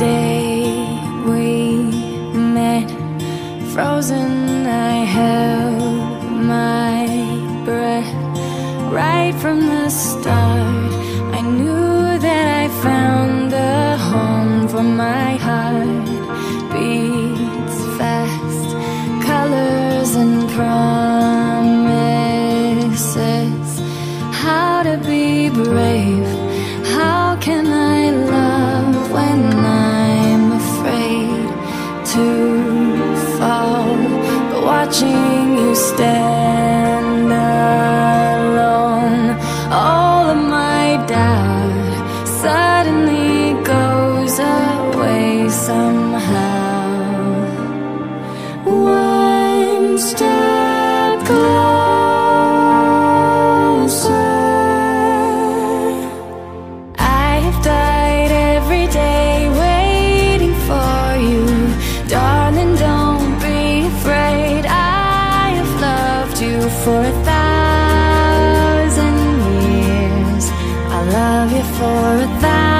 day we met, frozen, I held my breath. Right from the start, I knew that I found a home for my heart. Beats fast, colors and promises. How to be brave? How can I? watching you stand alone. All of my doubt suddenly goes away somehow. for a thousand